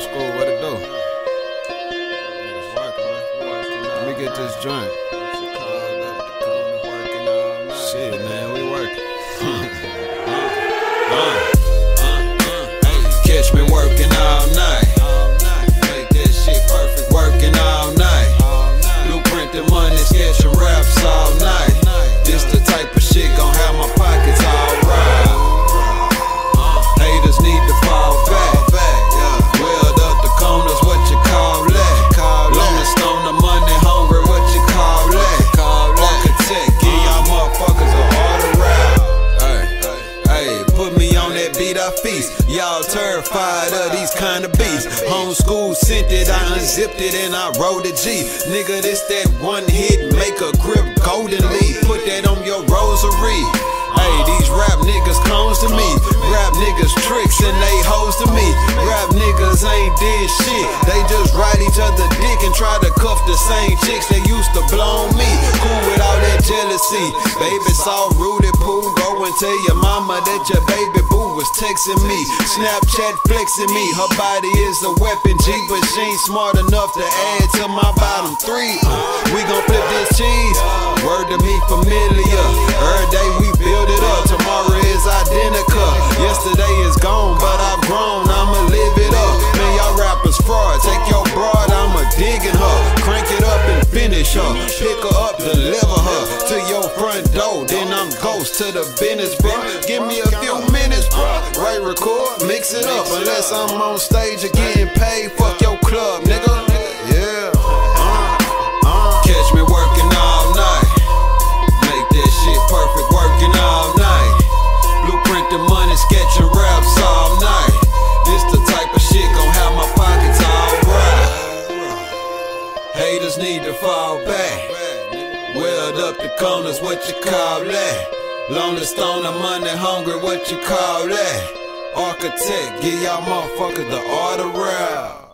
Old school, what it do? Let me get this joint. Shit, man, we working. uh, uh, uh, catch me working all night. Make that shit perfect, working all night. Blueprint the money, sketching raps all beat, I feast. Y'all terrified of these kind of beats. Homeschool sent it, I unzipped it, and I wrote a G. Nigga, this that one hit, make a grip golden leaf. Put that on your rosary. Hey, these rap niggas clones to me. Rap niggas tricks and they hoes to me. Rap niggas ain't did shit. They just ride each other dick and try to cuff the same Baby saw Rudy Poo. Go and tell your mama that your baby boo was texting me. Snapchat flexing me. Her body is a weapon, G, but she ain't smart enough to add to my bottom three. We gon' flip this cheese. Word to me familiar. Every day we finish her. Pick her up, deliver her to your front door. Then I'm ghost to the business, bro. Give me a few minutes, bro. Right, record, mix it up. Unless I'm on stage getting paid, Haters need to fall back. Weld up the corners, what you call that? Lonely stone, the money hungry, what you call that? Architect, give y'all motherfuckers the order out.